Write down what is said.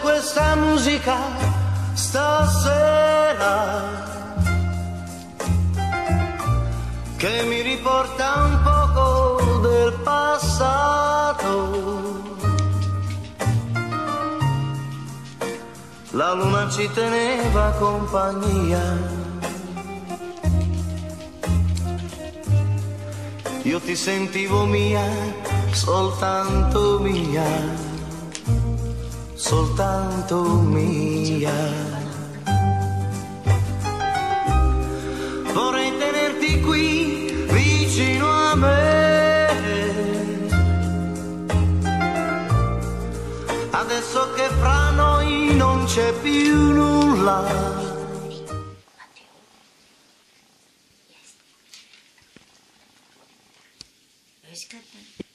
questa musica stasera che mi riporta un poco del passato. La luna ci teneva compagnia. Io ti sentivo mia, soltanto mia soltanto mia. Vorrei tenerti qui vicino a me. Adesso che fra noi non c'è più nulla. Scatta?